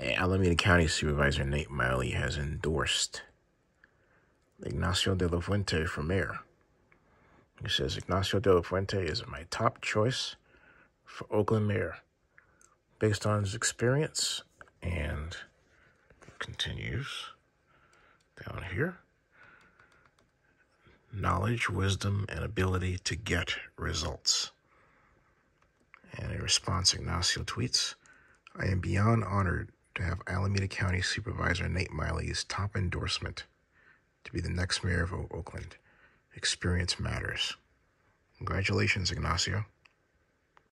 Alameda County Supervisor Nate Miley has endorsed Ignacio de la Fuente for mayor. He says Ignacio de la Fuente is my top choice for Oakland mayor based on his experience and continues down here knowledge, wisdom, and ability to get results. And in response, Ignacio tweets, I am beyond honored to have Alameda County Supervisor Nate Miley's top endorsement to be the next mayor of Oakland. Experience matters. Congratulations, Ignacio.